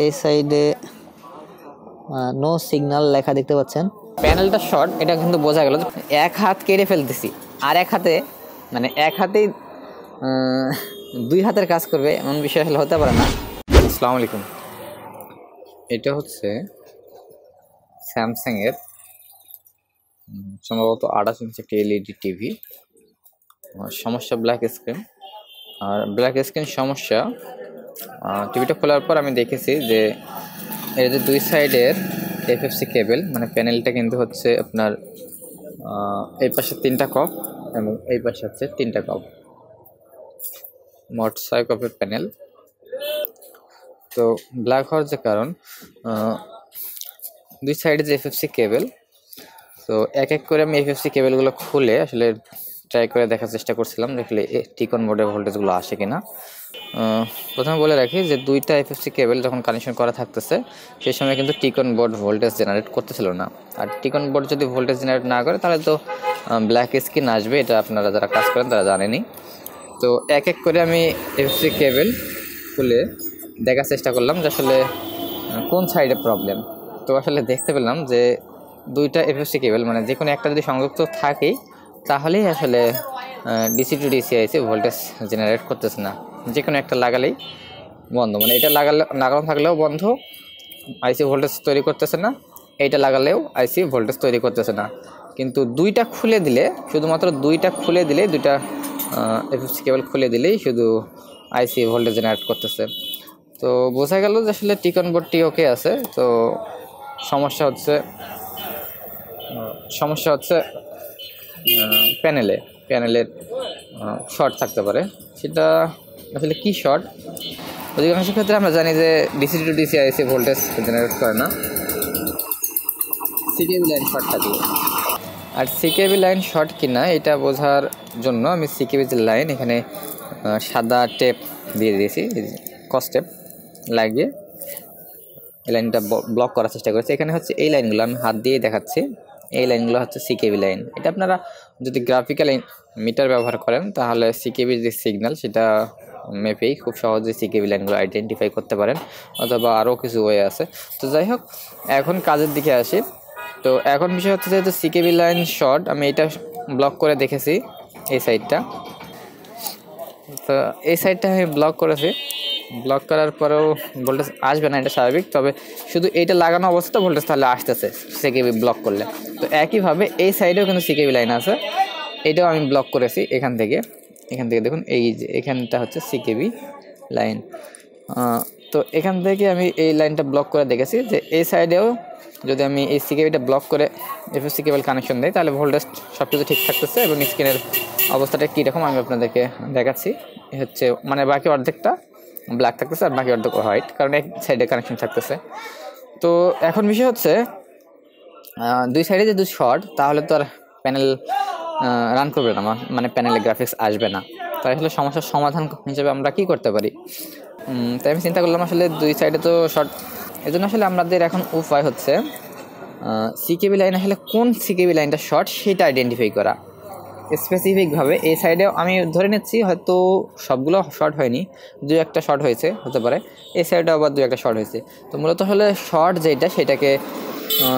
এই সাইডে no signal লেখা দেখতে পাচ্ছেন। প্যানেলটা শর্ট এটা কিন্তু বোঝা গেল এক হাত কেটে ফেলতেছি। আর এক হাতে মানে এক হাতেই আহ, দুই হাতের কাজ করবে এমন বিষয় হলে হতে পারে না। আসসালামু আলাইকুম। এটা হচ্ছে স্যামসাংয়ের সম্ভবত আঠাশ ইঞ্চি একটি এলইডি টিভি সমস্যা ব্ল্যাক স্ক্রিন আর ব্ল্যাক স্ক্রিন সমস্যা টিভিটা খোলার পর আমি দেখেছি যে এর যে দুই সাইডের এফএফসি কেবল মানে প্যানেলটা কিন্তু হচ্ছে আপনার এই পাশে তিনটা কপ এবং এই পাশে হচ্ছে তিনটা কপ। মোট ছয় কপের প্যানেল। তো ব্ল্যাক হওয়ার যে কারণ দুই সাইডে যে এফএফসি কেবল, তো এক এক করে আমি এফএফসি কেবলগুলো খুলে আসলে ট্রাই করে দেখার চেষ্টা করছিলাম, দেখলে টিকন বোর্ডের ভোল্টেজগুলো আসে কিনা। প্রথমে বলে রাখি যে দুইটা এফএফসি কেবল যখন কানেকশন করা থাকতেছে, সেই সময় কিন্তু টিকন বোর্ড ভোল্টেজ জেনারেট করতেছিল না। আর টিকন বোর্ড যদি ভোল্টেজ জেনারেট না করে, তাহলে তো ব্ল্যাক স্ক্রিন আসবে, এটা আপনারা যারা কাজ করেন তারা জানেনি তো এক এক করে আমি এফএফসি কেবল খুলে দেখার চেষ্টা করলাম যে আসলে কোন সাইডে প্রবলেম তো আসলে দেখতে পেলাম যে দুইটা এফএফসি কেবল মানে যে কোনো একটা যদি সংযুক্ত থাকেই তাহলেই আসলে DC to DC IC voltage generate করতেছে না। যে কোনো একটা লাগালেই বন্ধ। মানে এটা লাগালে, লাগানো থাকলেও বন্ধ আইসি ভোল্টেজ তৈরি করতেছে না। এইটা লাগালেও আইসি ভোল্টেজ তৈরি করতেছে না। কিন্তু দুইটা খুলে দিলে, শুধুমাত্র দুইটা খুলে দিলে, দুইটা এফএফসি কেবল খুলে দিলেই শুধু আইসি ভোল্টেজ জেনারেট করতেছে। তো বোঝা গেল যে আসলে টিকন বোর্ডটি ওকে আছে। তো সমস্যা হচ্ছে সমস্যা হচ্ছে প্যানেলে প্যানেলের শর্ট থাকতে পারে। সেটা আসলে কি শর্ট অধিকাংশ ক্ষেত্রে আমরা জানি যে DC to DC IC voltage generate করে না। সিকেবি লাইন শর্ট থাকে আর সিকেবি লাইন শর্ট কিনা এটা বোঝার জন্য আমি সিকেবি যে লাইন এখানে সাদা টেপ দিয়ে দিয়েছি কস টেপ লাগিয়ে। এই লাইনটা ব্লক করার চেষ্টা করেছি। এখানে হচ্ছে এই লাইনগুলো আমি হাত দিয়ে দেখাচ্ছি। এই লাইনগুলো হচ্ছে সিকেবি লাইন। এটা আপনারা যদি গ্রাফিক্যাল মিটার ব্যবহার করেন, তাহলে সিকেবি যে সিগন্যাল সেটা মেপেই খুব সহজে সিকেবি লাইনগুলো আইডেন্টিফাই করতে পারেন, অথবা আরও কিছু ওয়ে আছে। তো যাই হোক, এখন কাজের দিকে আসি। তো এখন বিষয় হচ্ছে যেহেতু সিকেবি লাইন শর্ট আমি এটা ব্লক করে দেখেছি এই সাইডটা তো এই সাইডটা আমি ব্লক করেছি। ব্লক করার পরেও ভোল্টেজ আসবে না, এটা স্বাভাবিক। তবে শুধু এইটা লাগানো অবস্থা ভোল্টেজ তাহলে আসতেছে সিকেবি ব্লক করলে। তো একইভাবে এই সাইডেও কিন্তু সিকেবি লাইন আছে। এটাও আমি ব্লক করেছি এখান থেকে। এখান থেকে দেখুন, এই যে এখানটা হচ্ছে সিকেবি লাইন তো এখান থেকে আমি এই লাইনটা ব্লক করে দেখেছি যে এই সাইডেও যদি আমি এই সিকেবিটা ব্লক করে এফএসসি কেবল কানেকশন দিই, তাহলে ভোল্টেজ সব কিছু ঠিক থাকতেছে এবং স্ক্রিনের অবস্থাটা কীরকম আমি আপনাদেরকে দেখাচ্ছি। হচ্ছে মানে বাকি অর্ধেকটা ব্ল্যাক থাকতেছে আর বাকি অর্ধেক হোয়াইট কারণ এক সাইডে কানেকশন থাকতেছে। তো এখন বিষয় হচ্ছে দুই সাইডে যদি শর্ট তাহলে তো আর প্যানেল রান করবে না মানে প্যানেলে গ্রাফিক্স আসবে না। তাই আসলে সমস্যার সমাধান হিসেবে আমরা কি করতে পারি? তাই আমি চিন্তা করলাম আসলে দুই সাইডে তো শর্ট এই জন্য আসলে আমাদের এখন উপায় হচ্ছে সিকেবি লাইন আসলে কোন সিকেবি লাইনটা শর্ট সেটা আইডেন্টিফাই করা। স্পেসিফিকভাবে এই সাইডেও আমি ধরে নিচ্ছি, হয়তো সবগুলো শর্ট হয়নি, দু একটা শর্ট হয়েছে, হতে পারে। এই সাইডে আবার দু একটা শর্ট হয়েছে। তো মূলত হলে শর্ট যেটা, সেটাকে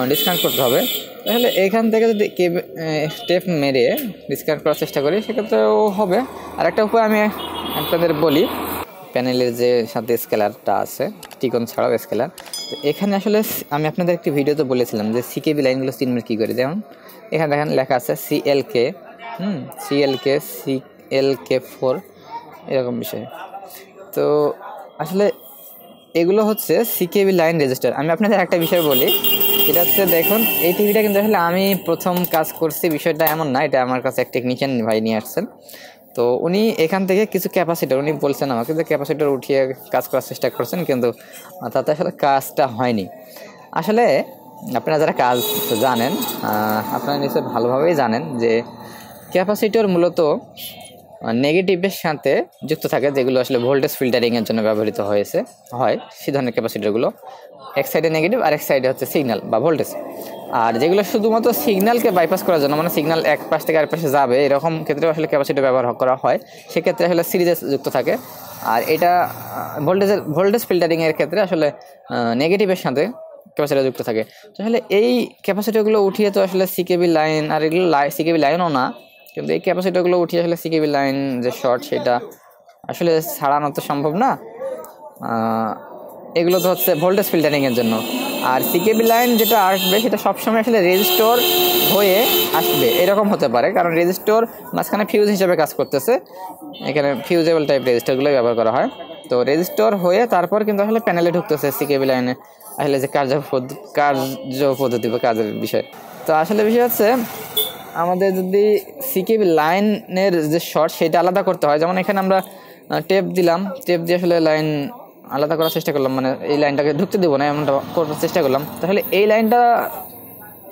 ডিসকাউন্ট করতে হবে। তাহলে এখান থেকে যদি স্টেপ মেরে ডিসকাউন্ট করার চেষ্টা করি, সেক্ষেত্রেও হবে। আর একটা উপায় আমি আপনাদের বলি, প্যানেলের যে সাথে স্কেলারটা আছে টিকন ছাড়াও স্কেলার, তো এখানে আসলে আমি আপনাদের একটি ভিডিওতে বলেছিলাম যে সিকেবি লাইনগুলো চিনবেন কী করে, যেমন এখানে দেখেন লেখা আছে সিএলকে হুম সিএলকে কে ফোর এরকম বিষয়। তো আসলে এগুলো হচ্ছে সিকেবি লাইন রেজিস্টার আমি আপনাদের একটা বিষয় বলি, এটা হচ্ছে দেখুন, এই টিভিটা কিন্তু আসলে আমি প্রথম কাজ করছি, বিষয়টা এমন না, এটা আমার কাছে এক টেকনিশিয়ান ভাই নিয়ে আসছেন। তো উনি এখান থেকে কিছু ক্যাপাসিটার উনি বলছেন আমাকে যে ক্যাপাসিটার উঠিয়ে কাজ করার চেষ্টা করছেন, কিন্তু তাতে আসলে কাজটা হয়নি। আসলে আপনারা যারা কাজ জানেন আপনারা নিশ্চয়ই ভালোভাবেই জানেন যে ক্যাপাসিটর মূলত নেগেটিভের সাথে যুক্ত থাকে, যেগুলো আসলে ভোল্টেজ ফিল্টারিংয়ের জন্য ব্যবহৃত হয়েছে, হয় সে ধরনের ক্যাপাসিটারগুলো এক সাইডে নেগেটিভ আর এক সাইডে হচ্ছে সিগন্যাল বা ভোল্টেজ আর যেগুলো শুধুমাত্র সিগন্যালকে বাইপাস করার জন্য মানে সিগন্যাল এক পাশ থেকে আরেক পাশে যাবে, এরকম ক্ষেত্রে আসলে ক্যাপাসিটি ব্যবহার করা হয়। সেক্ষেত্রে আসলে সিরিজে যুক্ত থাকে। আর এটা ভোল্টেজের ভোল্টেজ ফিল্টারিংয়ের ক্ষেত্রে আসলে নেগেটিভের সাথে ক্যাপাসিটার যুক্ত থাকে। তো আসলে এই ক্যাপাসিটিগুলো উঠিয়ে তো আসলে সিকেবি লাইন আর এগুলো লাই সিকেবি লাইনও না কিন্তু এই ক্যাপাসিটিগুলো উঠিয়ে আসলে সিকেবি লাইন যে শর্ট সেটা আসলে ছাড়ানো তো সম্ভব না। এগুলো তো হচ্ছে ভোল্টেজ ফিল্টারিংয়ের জন্য। আর সিকেবি লাইন যেটা আসবে সেটা সবসময় আসলে রেজিস্টোর হয়ে আসবে। এরকম হতে পারে, কারণ রেজিস্টোর মাঝখানে ফিউজ হিসেবে কাজ করতেছে। এখানে ফিউজেবল টাইপ রেজিস্টারগুলোই ব্যবহার করা হয়। তো রেজিস্টোর হয়ে তারপর কিন্তু আসলে প্যানেলে ঢুকতেছে সিকেবি লাইনে আসলে যে কার্য কার্য পদ্ধতি বা কাজের বিষয়। তো আসলে বিষয় হচ্ছে আমাদের যদি সিকেবি লাইনের যে শর্ট সেটা আলাদা করতে হয়। যেমন এখানে আমরা টেপ দিলাম। টেপ দিয়ে আসলে লাইন আলাদা করার চেষ্টা করলাম। মানে এই লাইনটাকে ঢুকতে দেবো না, এমনটা করার চেষ্টা করলাম। তাহলে এই লাইনটা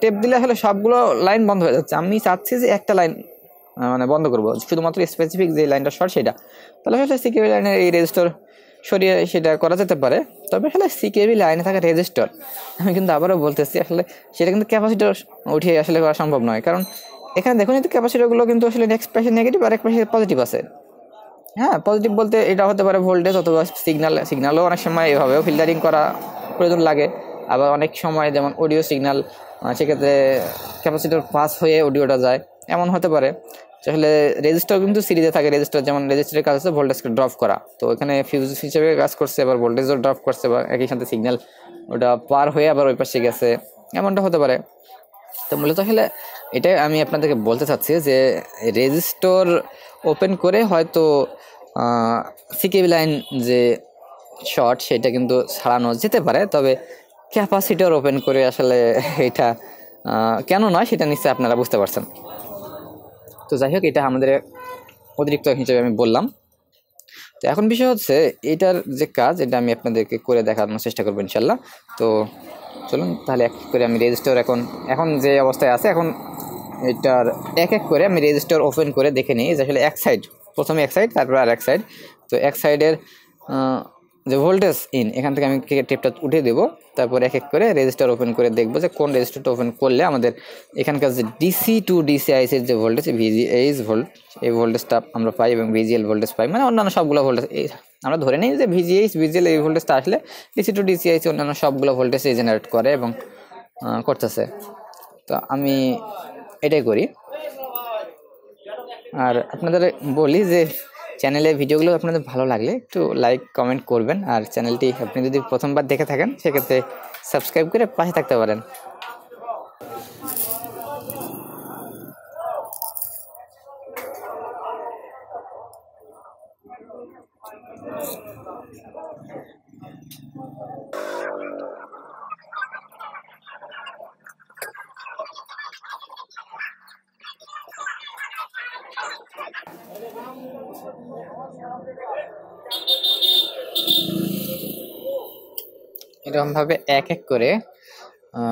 টেপ দিলে আসলে সবগুলো লাইন বন্ধ হয়ে যাচ্ছে। আমি চাচ্ছি যে একটা লাইন মানে বন্ধ করব। শুধুমাত্র স্পেসিফিক যে লাইনটা শর্ট সেটা। তাহলে আসলে সিকেবি লাইনের এই রেজিস্টার সরিয়ে সেটা করা যেতে পারে। তবে আসলে সিকেবি লাইনে থাকা রেজিস্টার আমি কিন্তু আবারও বলতেছি, আসলে সেটা কিন্তু ক্যাপাসিটার উঠিয়ে আসলে করা সম্ভব নয়। কারণ এখানে দেখুন এই ক্যাপাসিটারগুলো কিন্তু আসলে এক পাশে নেগেটিভ আর এক পাশে পজিটিভ আছে। হ্যাঁ পজিটিভ বলতে এটা হতে পারে ভোল্টেজ অথবা সিগনাল সিগনালও অনেক সময় এভাবেও ফিল্টারিং করা প্রয়োজন লাগে। আবার অনেক সময় যেমন অডিও সিগনাল সেক্ষেত্রে ক্যাপাসিটার পাস হয়ে অডিওটা যায়। এমন হতে পারে। আসলে রেজিস্টার কিন্তু সিরিজে থাকে। রেজিস্টার যেমন রেজিস্টারের কাজ হচ্ছে ভোল্টেজকে ড্রপ করা। তো এখানে ফিউজ হিসেবে কাজ করছে, আবার ভোল্টেজও ড্রপ করছে, বা একই সাথে সিগন্যাল ওটা পার হয়ে আবার ওই পাশে গেছে। এমনটা হতে পারে। তো মূলত আসলে এটাই আমি আপনাদেরকে বলতে চাচ্ছি যে রেজিস্টোর ওপেন করে হয়তো সিকেবি লাইন যে শর্ট সেটা কিন্তু ছাড়ানো যেতে পারে, তবে ক্যাপাসিটার ওপেন করে আসলে এটা কেন নয় সেটা নিশ্চয়ই আপনারা বুঝতে পারছেন। তো যাই হোক, এটা আমাদের অতিরিক্ত হিসেবে আমি বললাম। তো এখন বিষয় হচ্ছে, এটার যে কাজ, এটা আমি আপনাদেরকে করে দেখানোর চেষ্টা করব ইনশাল্লাহ। তো চলুন, তাহলে এক করে আমি রেজিস্টার এখন এখন যে অবস্থায় আছে, এখন এটার এক এক করে আমি রেজিস্টার ওপেন করে দেখে নিই যে আসলে এক সাইড প্রথমে এক সাইড তারপর আর এক সাইড তো এক সাইডের যে ভোল্টেজ ইন এখান থেকে আমি টেপটা উঠে দেবো। তারপর এক এক করে রেজিস্টার ওপেন করে দেখব যে কোন রেজিস্টারটা ওপেন করলে আমাদের এখানকার যে ডিসি টু ডিসিআইসির যে ভোল্টেজ ভিজিএইচ ভোল্ট এই ভোল্টেজটা আমরা পাই এবং ভিজিএল ভোল্টেজ পাই। মানে অন্যান্য সবগুলো ভোল্টেজ আমরা ধরে নিই যে ভিজিএইচ ভিজিএল এই ভোল্টেজটা আসলে ডিসি টু ডিসিআইসি অন্যান্য সবগুলো ভোল্টেজ জেনারেট করে এবং করতেছে। তো আমি এটাই করি। আর আপনাদের বলি যে চ্যানেলে ভিডিওগুলো আপনাদের ভালো লাগলে একটু লাইক কমেন্ট করবেন। আর চ্যানেলটি আপনি যদি প্রথমবার দেখে থাকেন, সেক্ষেত্রে সাবস্ক্রাইব করে পাশে থাকতে পারেন। এরকমভাবে এক এক করে।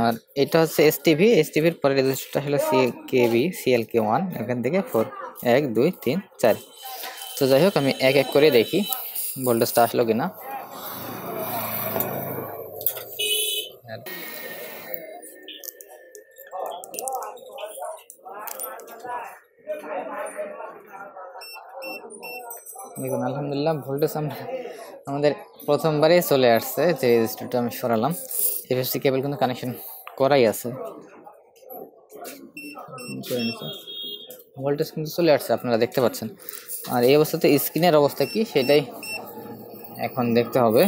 আর এটা হচ্ছে এস টিভি এস টিভির পরে রেজিস্টারটা হলো C KB CL K one এখান থেকে ফোর এক, দুই, তিন, চার। তো যাই হোক, আমি এক এক করে দেখি ভোল্টেজটা আসলো কিনা। দেখুন, আলহামদুলিল্লাহ ভোল্টেজ আমরা আমাদের প্রথমবারে চলে আসছে যে রেজিস্টারটা আমি সরালাম। এফএসসি কেবল কিন্তু কানেকশন করাই আছে। ভোল্টেজ কিন্তু চলে আসছে, আপনারা দেখতে পাচ্ছেন। আর এই অবস্থাতে স্ক্রিনের অবস্থা কি সেটাই এখন দেখতে হবে।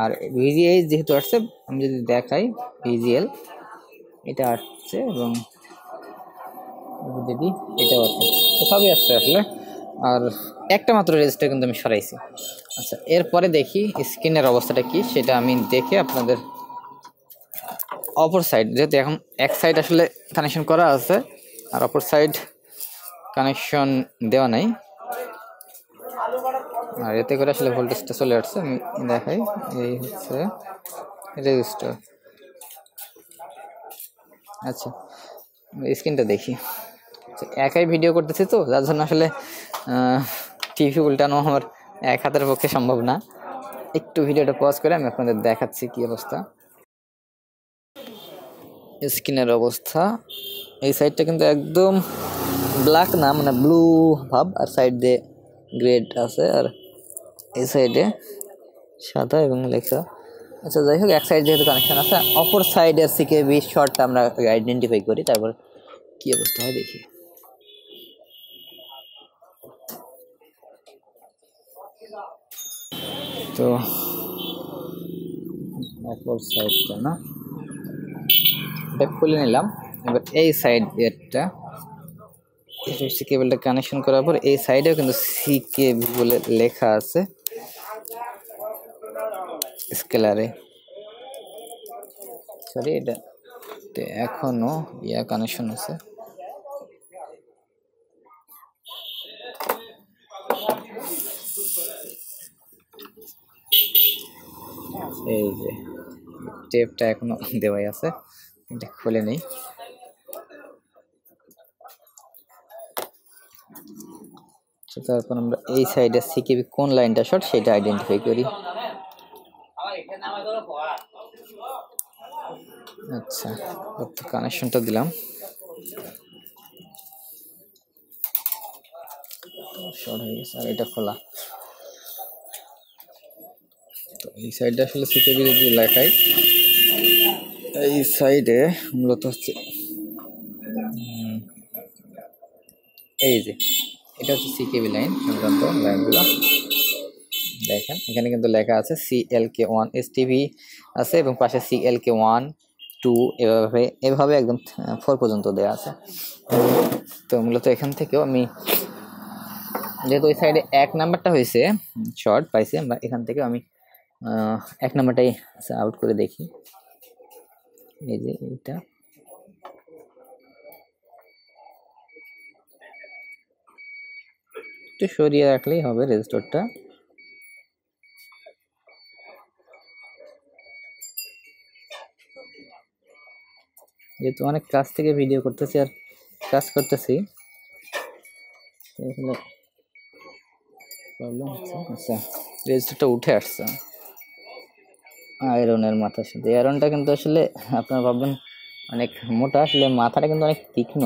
আর ভিজিএইচ যেহেতু আসছে, আমি যদি দেখাই ভিজিএল এটা আসছে এবং যদি এটাও তো সবই আসছে আসলে। আর একটা মাত্র রেজিস্টার কিন্তু আমি সরাইছি। আচ্ছা এরপরে দেখি স্ক্রিনের অবস্থাটা কি, সেটা আমি দেখে আপনাদের অপর সাইড যেহেতু এখন এক সাইড আসলে কানেকশন করা আছে, আর অপর সাইড কানেকশন দেওয়া নাই। আর এতে করে আসলে ভোল্টেজটা চলে আসছে, আমি দেখাই, এই হচ্ছে রেজিস্টার আচ্ছা স্ক্রিনটা দেখি। তো একাই ভিডিও করতেছি তো, যার জন্য আসলে টিভি উল্টানো আমার এক হাতের পক্ষে সম্ভব না। একটু ভিডিওটা পজ করে আমি আপনাদের দেখাচ্ছি কি অবস্থা। স্কিনের অবস্থা। এই সাইডটা কিন্তু একদম ব্ল্যাক না মানে ব্লু ভাব, আর সাইড দিয়ে গ্রেড আছে, আর এই সাইডে সাদা এবং লেখা। আচ্ছা যাই হোক, এক সাইড যেহেতু কানেকশন আছে, অপর সাইডের সিকে বি শর্টটা আমরা আইডেন্টিফাই করি, তারপর কী অবস্থা হয় দেখি। তো অপর সাইডটা না? এটা খুলে নিলাম। এবার এই সাইড এরটা সি কেবলটা কানেকশন করার পর এই সাইডেও কিন্তু সি কেবি বলে লেখা আছে। স্কেলারে সরি এটা তে এখনও ইয়া কানেকশন আছে। এই যে টেপটা এখনও দেওয়াই আছে। এটা খুলে নেই। তারপর আমরা এই সাইডে সিকেবি কোন লাইনটা শর্ট সেটা আইডেন্টিফাই করি। আচ্ছা কানেকশনটা দিলাম। শর্ট হয়ে গেছে, আর এটা খোলা তো এই সাইডটা আসলে সিকেবি যদি লেখাই এই সাইডে মূলত হচ্ছে এই যে, এটা হচ্ছে সিকেবি লাইন সংক্রান্ত লাইনগুলো। দেখেন, এখানে কিন্তু লেখা আছে C L K one S TV আছে এবং পাশে C L K one two এভাবে এভাবে একদম ফোর পর্যন্ত দেওয়া আছে। তো মূলত এখান থেকেও আমি, যেহেতু ওই সাইডে এক নাম্বারটা হয়েছে শর্ট পাইছি, আমরা এখান থেকে আমি এক নাম্বারটাই আউট করে দেখি। এই যে এইটা। একটু সরিয়ে রাখলেই হবে রেজিস্টারটা। যেহেতু অনেক কাছ থেকে ভিডিও করতেছি আর কাজ করতেছি প্রবলেম হচ্ছে। আচ্ছা রেজিস্টারটা উঠে আসছে। আয়রনের মাথার সাথে আয়রনটা কিন্তু আসলে, আপনারা ভাববেন, অনেক মোটা, আসলে মাথাটা কিন্তু অনেক তীক্ষ্ণ।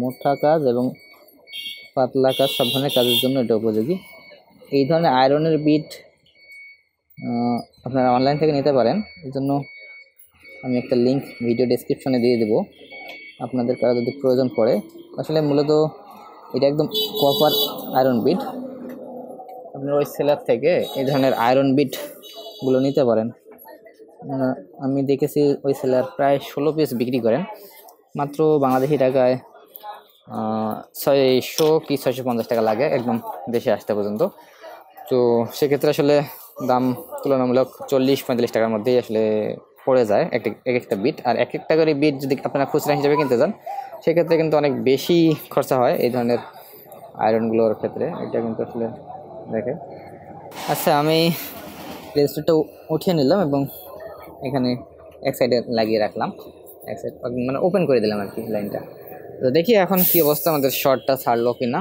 মোটা কাজ এবং পাতলা কাজ, সব ধরনের কাজের জন্য এটা উপযোগী। এই ধরনের আয়রনের বিট আপনারা অনলাইন থেকে নিতে পারেন। এই জন্য আমি একটা লিঙ্ক ভিডিও ডেসক্রিপশনে দিয়ে দেবো। আপনাদের কারও যদি প্রয়োজন পড়ে। আসলে মূলত এটা একদম কপার আয়রন বিট আপনার ওই সেলার থেকে এই ধরনের আয়রন বিটগুলো নিতে পারেন। আমি দেখেছি ওই সেলার প্রায় ষোলো পিস বিক্রি করেন। মাত্র বাংলাদেশি টাকায় ছয়শো কি ছয়শো পঞ্চাশ টাকা লাগে একদম দেশে আসতে পর্যন্ত। তো সেক্ষেত্রে আসলে দাম তুলনামূলক চল্লিশ পঁয়তাল্লিশ টাকার মধ্যেই আসলে পড়ে যায় একটা এক একটা বিট আর এক একটা করে বিট যদি আপনারা খুচরা হিসেবে কিনতে যান সেক্ষেত্রে কিন্তু অনেক বেশি খরচা হয় এই ধরনের আয়রনগুলোর ক্ষেত্রে। এটা কিন্তু আসলে দেখে আচ্ছা আমি রেজিস্টারটা উঠিয়ে নিলাম এবং এখানে এক সাইডে লাগিয়ে রাখলাম। এক সাইড মানে ওপেন করে দিলাম আর কি লাইনটা তো দেখি এখন কি অবস্থা, আমাদের শর্টটা ছাড়লো কি না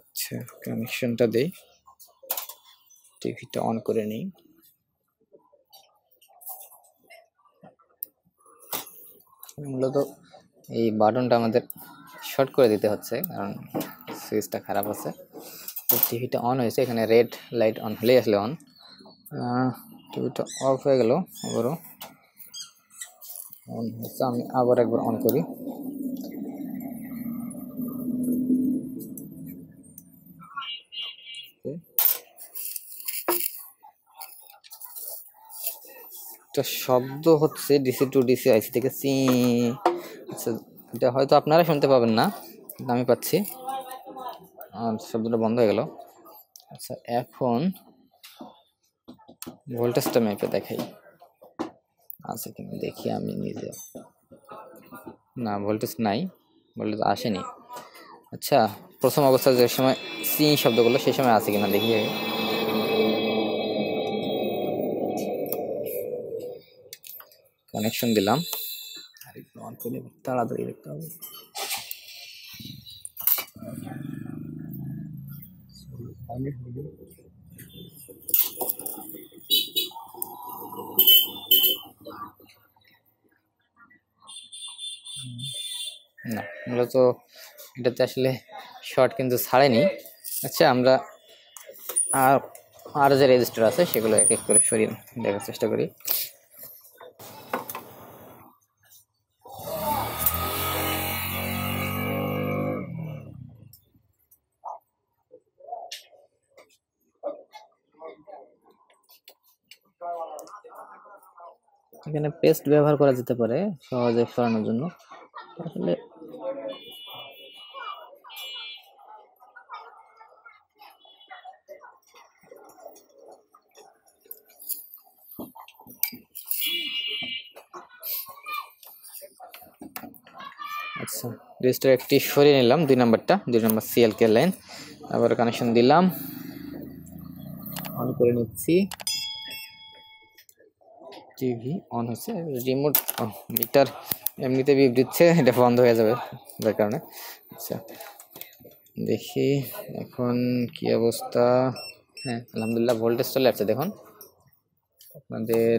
আচ্ছা কানেকশনটা দেই। টিভিটা অন করে নিই। মূলত এই বাটনটা আমাদের শর্ট করে দিতে হচ্ছে, কারণ সুইচটা খারাপ আছে। তো টিভিটা অন হয়েছে, এখানে রেড লাইট অন হলেই আসলে অন টিভিটা অফ হয়ে গেল, আবারও অন হচ্ছে আমি আবার একবার অন করি। একটা শব্দ হচ্ছে ডিসি টু ডিসি আইসি থেকে সি আচ্ছা এটা হয়তো আপনারা শুনতে পাবেন না আমি পাচ্ছি। শব্দটা বন্ধ হয়ে গেল। আচ্ছা এখন ভোল্টেজটা মেপে দেখাই। আছে কিনা, দেখি আমি নিজে। না, ভোল্টেজ নাই, ভোল্টেজ আসেনি। আচ্ছা প্রথম অবস্থায় যে সময় সি শব্দগুলো সেই সময় আছে কিনা, দেখি কানেকশন দিলাম। অন করে তাড়াতাড়ি দেখতে হবে। না, মূলত এটাতে আসলে শর্ট কিন্তু ছাড়েনি। আচ্ছা আমরা আর আর যে রেজিস্টার আছে সেগুলো এক এক করে সরিয়ে দেখার চেষ্টা করি। এখানে পেস্ট ব্যবহার করা যেতে পারে সহজে সরানোর জন্য। আসলে আচ্ছা রেজিস্টার একটি সরিয়ে নিলাম, দুই নাম্বারটা, দুই নাম্বার সিএলকে লাইন আবার কানেকশন দিলাম। অন করে নিচ্ছি। টিভি অন হচ্ছে রিমোট মিটার এমনিতে বিপ দিচ্ছে, এটা বন্ধ হয়ে যাবে যার কারণে। আচ্ছা দেখি এখন কি অবস্থা। হ্যাঁ আলহামদুলিল্লাহ ভোল্টেজ চলে আসছে, দেখুন। আপনাদের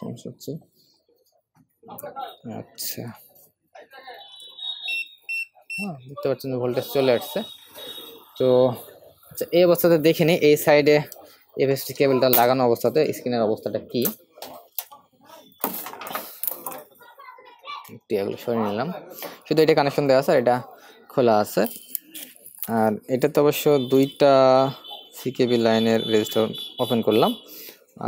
সমস্যা হচ্ছে আচ্ছা। হ্যাঁ দেখতে পাচ্ছেন ভোল্টেজ চলে আসছে। তো আচ্ছা এই অবস্থাতে দেখে নিই, এই সাইডে এফএসটি কেবলটা লাগানো অবস্থাতে স্ক্রিনের অবস্থাটা কি? একটু এগুলো সরিয়ে নিলাম। শুধু এটা কানেকশন দেওয়া আছে এটা খোলা আছে। আর এটা তো অবশ্য দুইটা সিকেবি লাইনের রেজিস্টার ওপেন করলাম।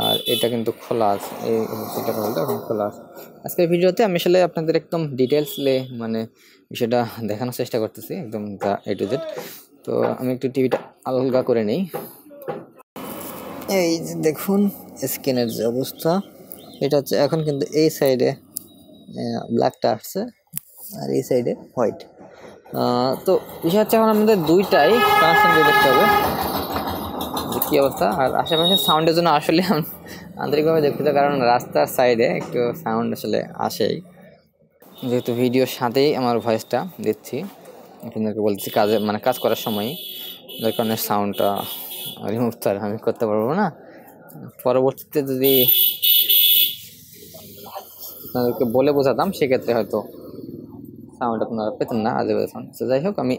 আর এটা কিন্তু খোলা আছে। এই এটা বলতে এখন খোলা আছে। আজকের ভিডিওতে আমি আসলে আপনাদের একদম ডিটেলসলে মানে বিষয়টা দেখানোর চেষ্টা করতেছি, একদম দা এ টু জেড তো আমি একটু টিভিটা আলগা করে নিই। এই যে দেখুন স্ক্রিনের যে অবস্থা, এটা হচ্ছে এখন কিন্তু এই সাইডে ব্ল্যাকটা আসছে আর এই সাইডে হোয়াইট তো বিষয় হচ্ছে এখন আমাদের দুইটাই কানেকশন দিয়ে দেখতে হবে কী অবস্থা। আর আশেপাশে সাউন্ডের জন্য আসলে আন্তরিকভাবে দুঃখিত, কারণ রাস্তার সাইডে একটু সাউন্ড আসলে আসেই। যেহেতু ভিডিওর সাথেই আমার ভয়েসটা দিচ্ছি, আপনাদেরকে বলতেছি কাজে মানে কাজ করার সময় যার কারণে সাউন্ডটা তো আর আমি করতে পারব না। পরবর্তীতে যদি আপনাদেরকে বলে বোঝাতাম, সেক্ষেত্রে হয়তো সাউন্ড আপনারা পেতেন না আজে বাজে তো যাই হোক, আমি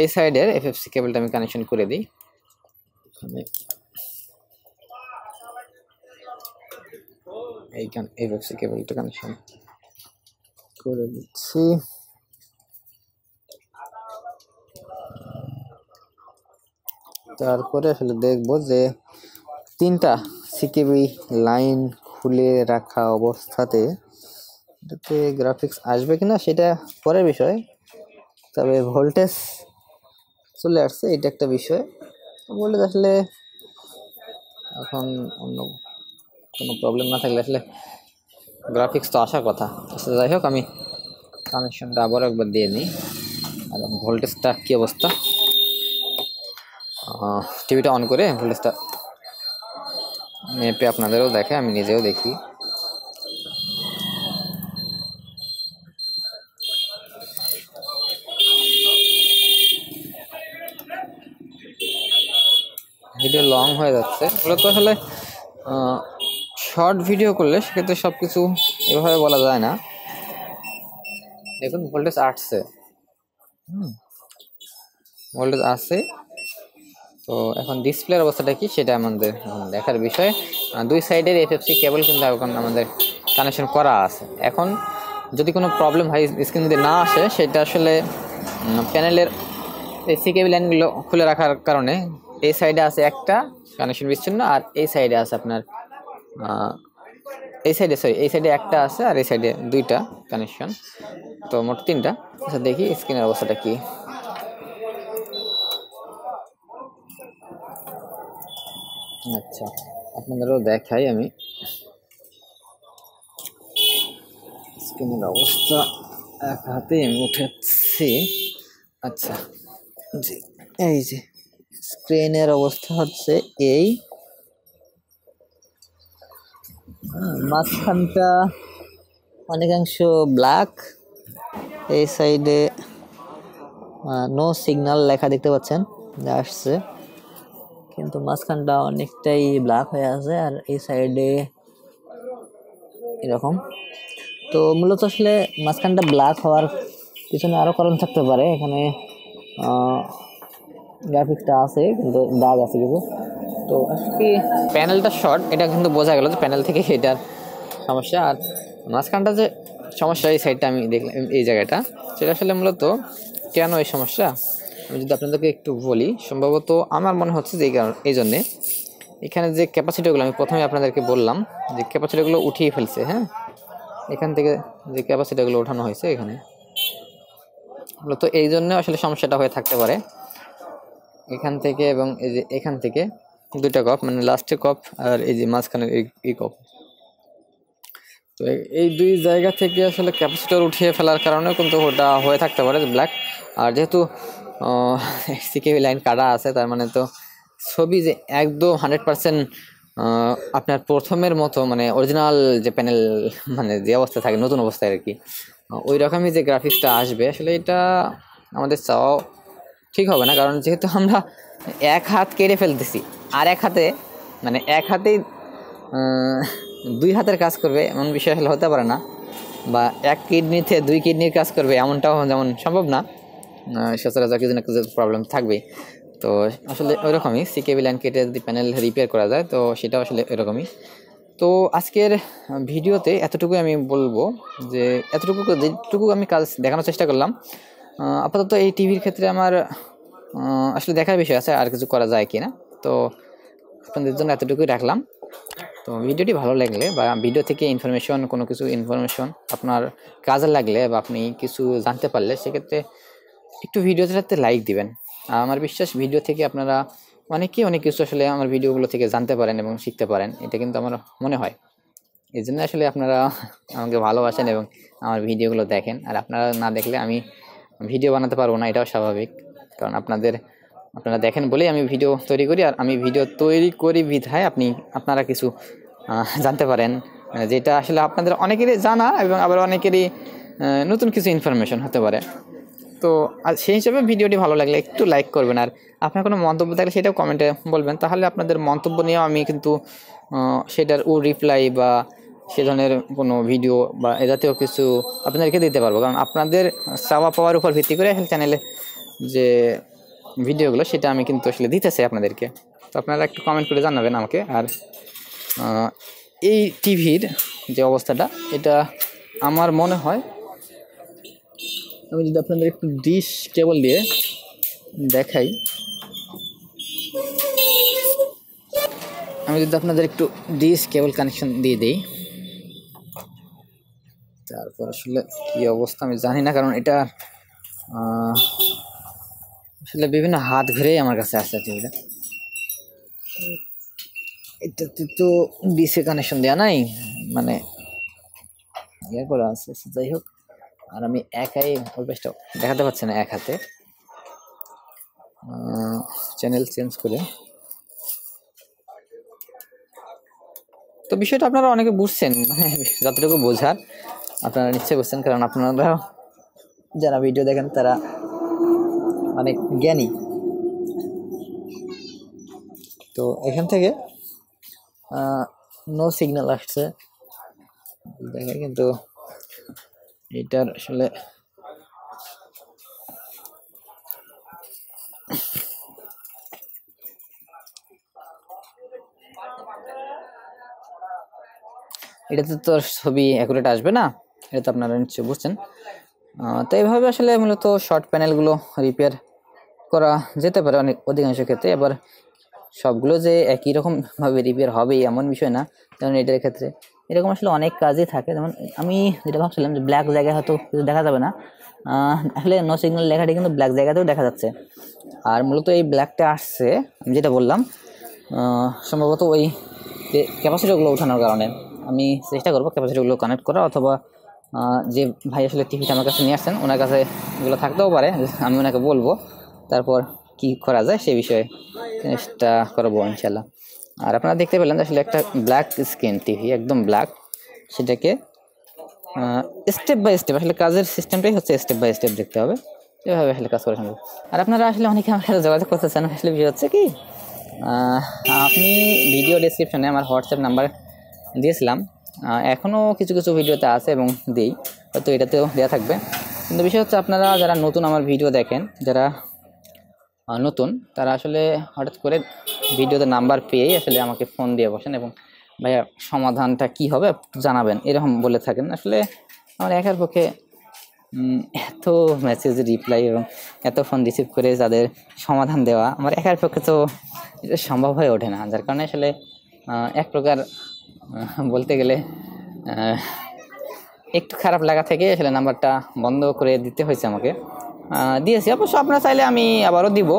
এই সাইডের এফএফসি কেবলটা আমি কানেকশন করে দিই। এখানে এইখানে এফএফসি কেবলটা কানেকশন করে দিচ্ছি। তারপরে আসলে দেখব যে তিনটা সিকেবি লাইন খুলে রাখা অবস্থাতে এটাতে গ্রাফিক্স আসবে কিনা সেটা পরের বিষয়। তবে ভোল্টেজ চলে আসছে, এটা একটা বিষয়। ভোল্টেজ আসলে এখন অন্য কোনো প্রবলেম না থাকলে আসলে গ্রাফিক্স তো আসার কথা। আচ্ছা যাই হোক, আমি কানেকশনটা আবার একবার দিয়ে নিই। আর ভোল্টেজটা কী অবস্থা? টিভিটা অন করে ভোল্টেজটা মেপে আপনাদেরও দেখে, আমি নিজেও দেখি। ভিডিও লং হয়ে যাচ্ছে। মূলত আসলে শর্ট ভিডিও করলে সেক্ষেত্রে সব কিছু এভাবে বলা যায় না। দেখুন ভোল্টেজ আসছে। হুম ভোল্টেজ আছে তো এখন ডিসপ্লের অবস্থাটা কি সেটা আমাদের দেখার বিষয়। দুই সাইডের এফএফসি কেবল কিন্তু এখন আমাদের কানেকশন করা আছে। এখন যদি কোনো প্রবলেম হয় স্ক্রিন যদি না আসে, সেটা আসলে প্যানেলের এসি কেবল লাইনগুলো খুলে রাখার কারণে এই সাইডে আছে একটা কানেকশন বিচ্ছিন্ন, আর এই সাইডে আছে আপনার এই সাইডে সরি এই সাইডে একটা আছে, আর এই সাইডে দুইটা কানেকশন তো মোট তিনটা। আচ্ছা দেখি স্ক্রিনের অবস্থাটা কি। আচ্ছা আপনাদেরও দেখাই আমি। স্ক্রিনের অবস্থা এক হাতে আমি উঠেছি। আচ্ছা জি, এই যে, স্ক্রিনের অবস্থা হচ্ছে এই। মাঝখানটা অনেকাংশ ব্ল্যাক। এই সাইডে নো সিগন্যাল লেখা দেখতে পাচ্ছেন আসছে। কিন্তু মাঝখানটা অনেকটাই ব্ল্যাক হয়ে আছে আর এই সাইডে এরকম। তো মূলত আসলে মাঝখানটা ব্ল্যাক হওয়ার পিছনে আরও কারণ থাকতে পারে। এখানে গ্রাফিক্সটা আছে, কিন্তু দাগ আছে কিছু। তো আজকে প্যানেলটা শর্ট এটা কিন্তু বোঝা গেল যে প্যানেল থেকে এটার সমস্যা। আর মাঝখানটা যে সমস্যা, এই সাইডটা আমি দেখলাম, এই জায়গাটা। সেটা আসলে মূলত কেন এই সমস্যা? আমি যদি আপনাদেরকে একটু বলি, সম্ভবত আমার মনে হচ্ছে যে এই কারণ, এই জন্যে এখানে যে ক্যাপাসিটিগুলো আমি প্রথমে আপনাদেরকে বললাম, যে ক্যাপাসিটিগুলো উঠিয়ে ফেলছে হ্যাঁ? এখান থেকে যে ক্যাপাসিটিগুলো ওঠানো হয়েছে এখানে। মূলত এই জন্য আসলে সমস্যাটা হয়ে থাকতে পারে। এখান থেকে এবং এই যে এখান থেকে দুইটা কপ মানে লাস্টে কপ আর এই যে মাঝখানে এই এই কপ তো এই দুই জায়গা থেকে আসলে ক্যাপাসিটার উঠিয়ে ফেলার কারণে কিন্তু ওটা হয়ে থাকতে পারে ব্ল্যাক আর যেহেতু সিকেবি লাইন কাটা আছে, তার মানে তো ছবি যে একদম হান্ড্রেড পার্সেন্ট আপনার প্রথমের মতো মানে অরিজিনাল যে প্যানেল মানে যে অবস্থায় থাকে, নতুন অবস্থায় আর কি, ওই রকমই যে গ্রাফিক্সটা আসবে, আসলে এটা আমাদের চাওয়া ঠিক হবে না। কারণ যেহেতু আমরা এক হাত কেটে ফেলতেছি, আর এক হাতে মানে এক হাতেই দুই হাতের কাজ করবে, এমন বিষয় আসলে হতে পারে না। বা এক কিডনিতে দুই কিডনির কাজ করবে, এমনটাও যেমন সম্ভব না। সচরাচর কিছু না কিছু প্রবলেম থাকবেই। তো আসলে ওইরকমই সিকেবি লাইন কেটে যদি প্যানেল রিপেয়ার করা যায়, তো সেটাও আসলে এরকমই তো আজকের ভিডিওতে এতটুকুই আমি বলব যে, এতটুকু, যেটুকু আমি কাজ দেখানোর চেষ্টা করলাম। আপাতত এই টিভির ক্ষেত্রে আমার আসলে দেখার বিষয় আছে, আর কিছু করা যায় কি না তো আপনাদের জন্য এতটুকুই রাখলাম। তো ভিডিওটি ভালো লাগলে বা ভিডিও থেকে ইনফরমেশন কোনো কিছু ইনফরমেশন আপনার কাজে লাগলে বা আপনি কিছু জানতে পারলে সেক্ষেত্রে একটু ভিডিওটাতে লাইক দিবেন। আমার বিশ্বাস ভিডিও থেকে আপনারা অনেকেই অনেক কিছু আসলে আমার ভিডিওগুলো থেকে জানতে পারেন এবং শিখতে পারেন। এটা কিন্তু আমার মনে হয়। এই জন্য আসলে আপনারা আমাকে ভালোবাসেন এবং আমার ভিডিওগুলো দেখেন। আর আপনারা না দেখলে আমি ভিডিও বানাতে পারব না, এটাও স্বাভাবিক। কারণ আপনাদের, আপনারা দেখেন বলেই আমি ভিডিও তৈরি করি। আর আমি ভিডিও তৈরি করি বিধায় আপনি, আপনারা কিছু জানতে পারেন যেটা আসলে আপনাদের অনেকেরই জানা এবং আবার অনেকেরই নতুন কিছু ইনফরমেশন হতে পারে। তো সেই হিসাবে ভিডিওটি ভালো লাগলে একটু লাইক করবেন আর আপনার কোনো মন্তব্য থাকলে সেটাও কমেন্টে বলবেন। তাহলে আপনাদের মন্তব্য নিয়েও আমি কিন্তু সেটার ও রিপ্লাই বা সে ধরনের কোনো ভিডিও বা এ জাতীয় কিছু আপনাদেরকে দিতে পারব। কারণ আপনাদের চাওয়া পাওয়ার উপর ভিত্তি করে আসলে চ্যানেলে যে ভিডিওগুলো সেটা আমি কিন্তু আসলে দিতে চাই আপনাদেরকে। তো আপনারা একটু কমেন্ট করে জানাবেন আমাকে। আর এই টিভির যে অবস্থাটা, এটা আমার মনে হয়, আমি যদি আপনাদের একটু ডিশ কেবল দিয়ে দেখাই। আমি যদি আপনাদের একটু ডিশ কেবল কানেকশন দিয়ে দিই। তারপর আসলে কী অবস্থা আমি জানি না, কারণ এটা আসলে বিভিন্ন হাত ঘুরেই আমার কাছে আসছে টিভিটা। এটাতে তো ডিসে কানেকশন দেওয়া নাই মানে ইয়ে করা আছে যাই হোক। আর আমি একাই অভ্যাসটা দেখাতে পারছি না এক হাতে। চ্যানেল চেঞ্জ করে। তো বিষয়টা আপনারা অনেকে বুঝছেন মানে যতটুকু বোঝার আপনারা নিশ্চয়ই বুঝছেন, কারণ আপনারা যারা ভিডিও দেখেন তারা অনেক জ্ঞানী। তো এখান থেকে নো সিগন্যাল আসছে দেখে কিন্তু এটার আসলে এটাতে তো ছবি অ্যাকুরেট আসবে না, এটা তো আপনারা নিশ্চয়ই বুঝছেন। তো এইভাবে আসলে মূলত শর্ট প্যানেলগুলো রিপেয়ার করা যেতে পারে অনেক অধিকাংশ ক্ষেত্রে। এবার সবগুলো যে একই রকমভাবে রিপেয়ার হবে এমন বিষয় না যেমন এটার ক্ষেত্রে এরকম আসলে অনেক কাজই থাকে। যেমন আমি যেটা ভাবছিলাম যে ব্ল্যাক জায়গায় হয়তো কিছু দেখা যাবে না আসলে নো সিগন্যাল লেখাটি কিন্তু ব্ল্যাক জায়গাতেও দেখা যাচ্ছে। আর মূলত এই ব্ল্যাকটা আসছে, আমি যেটা বললাম সম্ভবত ওই যে ক্যাপাসিটিগুলো ওঠানোর কারণে। আমি চেষ্টা করব ক্যাপাসিটিগুলো কানেক্ট করা অথবা যে ভাই আসলে টিভিটা আমার কাছে নিয়ে আসছেন, ওনার কাছে এগুলো থাকতেও পারে, আমি ওনাকে বলব। তারপর কি করা যায় সে বিষয়ে চেষ্টা করব ইনশাল্লাহ আর আপনারা দেখতে পেলেন আসলে একটা ব্ল্যাক স্ক্রিন টিভি একদম ব্ল্যাক সেটাকে স্টেপ বাই স্টেপ আসলে কাজের সিস্টেমটাই হচ্ছে স্টেপ বাই স্টেপ দেখতে হবে। এভাবে আসলে কাজ করা সম্ভব। আর আপনারা আসলে অনেকে আমার সাথে যোগাযোগ করতে চান আসলে বিষয় হচ্ছে কি আপনি ভিডিও ডিসক্রিপশনে আমার হোয়াটসঅ্যাপ নাম্বার দিয়েছিলাম এখনও কিছু কিছু ভিডিওতে আছে এবং দিই, হয়তো এটাতেও দেওয়া থাকবে। কিন্তু বিষয় হচ্ছে আপনারা যারা নতুন আমার ভিডিও দেখেন, যারা নতুন। তারা আসলে হঠাৎ করে ভিডিওতে নাম্বার পেয়েই আসলে আমাকে ফোন দিয়ে বসেন এবং, ভাইয়া, সমাধানটা কি হবে জানাবেন। এরকম বলে থাকেন। আসলে আমার একার পক্ষে এত মেসেজ রিপ্লাই এবং এত ফোন রিসিভ করে তাদের সমাধান দেওয়া আমার একার পক্ষে তো এটা সম্ভব হয়ে ওঠে না। যার কারণে আসলে এক প্রকার বলতে গেলে একটু খারাপ লাগা থেকে আসলে নাম্বারটা বন্ধ করে দিতে হয়েছে আমাকে। দিয়েছি। অবশ্য আপনারা চাইলে আমি আবারও দিব।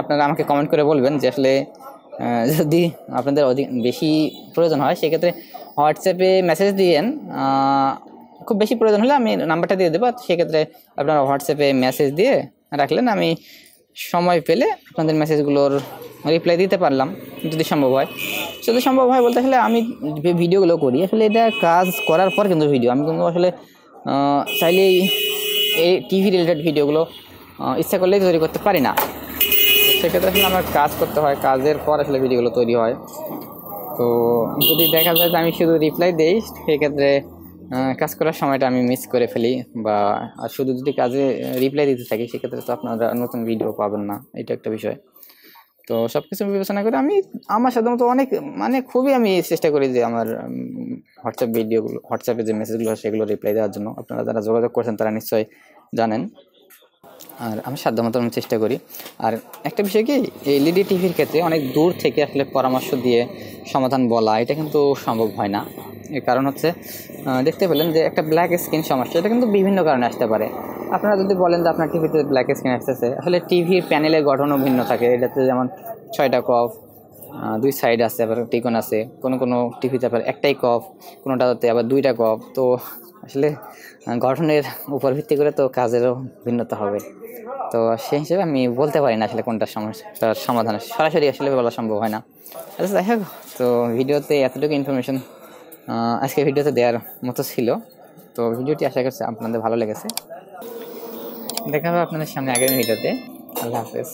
আপনারা আমাকে কমেন্ট করে বলবেন যে আসলে যদি আপনাদের অধিক বেশি প্রয়োজন হয়, সেক্ষেত্রে হোয়াটসঅ্যাপে মেসেজ দিয়েন। খুব বেশি প্রয়োজন হলে আমি নাম্বারটা দিয়ে দেবো। সেক্ষেত্রে আপনারা হোয়াটসঅ্যাপে মেসেজ দিয়ে রাখলেন। আমি সময় পেলে আপনাদের মেসেজগুলোর রিপ্লাই দিতে পারলাম, যদি সম্ভব হয়। যদি সম্ভব হয় বলতে আসলে আমি ভিডিওগুলো করি, আসলে এটা কাজ করার পর কিন্তু ভিডিও আমি কিন্তু আসলে চাইলেই এই টিভি রিলেটেড ভিডিওগুলো ইচ্ছা করলেই তৈরি করতে পারি না। সেক্ষেত্রে আসলে আমার কাজ করতে হয়, কাজের পর আসলে ভিডিওগুলো তৈরি হয়। তো যদি দেখা যায় যে আমি শুধু রিপ্লাই দেই, সেক্ষেত্রে কাজ করার সময়টা আমি মিস করে ফেলি বা আর শুধু যদি কাজে রিপ্লাই দিতে থাকি, সেক্ষেত্রে তো আপনারা নতুন ভিডিও পাবেন না, এটা একটা বিষয়। তো সব কিছু বিবেচনা করে আমি, আমার সাধারণত অনেক মানে খুবই আমি চেষ্টা করি যে আমার হোয়াটসঅ্যাপ ভিডিওগুলো হোয়াটসঅ্যাপে যে মেসেজগুলো হয় সেগুলো রিপ্লাই দেওয়ার জন্য। আপনারা যারা যোগাযোগ করছেন তারা নিশ্চয়ই জানেন। আর আমি সাধ্যমতো আমি চেষ্টা করি। আর একটা বিষয় কি এলইডি টিভির ক্ষেত্রে অনেক দূর থেকে আসলে পরামর্শ দিয়ে সমাধান বলা, এটা কিন্তু সম্ভব হয় না। এর কারণ হচ্ছে দেখতে পেলেন যে একটা ব্ল্যাক স্ক্রিন সমস্যা, এটা কিন্তু বিভিন্ন কারণে আসতে পারে। আপনারা যদি বলেন যে আপনার টিভিতে ব্ল্যাক স্ক্রিন আসতেছে, আসলে টিভির প্যানেলের গঠনও ভিন্ন থাকে। এটাতে যেমন ছয়টা কফ দুই সাইড আছে, আবার টিকন আছে। কোনো কোনো টিভিতে আবার একটাই কফ, কোনোটাতে আবার দুইটা কফ। তো আসলে গঠনের উপর ভিত্তি করে তো কাজেরও ভিন্নতা হবে। তো সেই হিসেবে আমি বলতে পারি না আসলে কোনটা সমস্যার সমাধান। সরাসরি আসলে বলা সম্ভব হয় না। আচ্ছা যাই হোক, তো ভিডিওতে এতটুকু ইনফরমেশন আজকে ভিডিওতে দেওয়ার মতো ছিল। তো ভিডিওটি আশা করছি আপনাদের ভালো লেগেছে। দেখা হবে আপনাদের সামনে আগের ভিডিওতে। আল্লাহ হাফেজ।